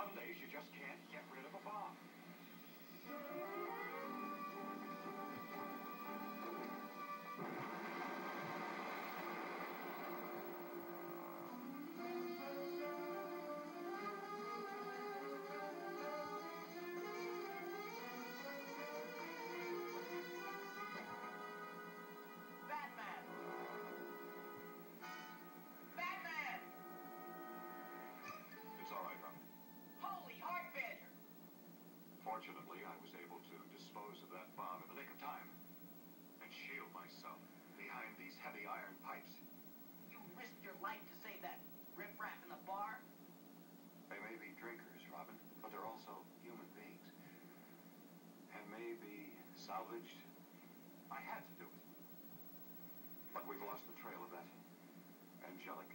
Some days you just can't get rid of a bomb. Fortunately, I was able to dispose of that bomb in the nick of time and shield myself behind these heavy iron pipes. You risked your life to save that riffraff in the bar? They may be drinkers, Robin, but they're also human beings. And may be salvaged. I had to do it. But we've lost the trail of that angelic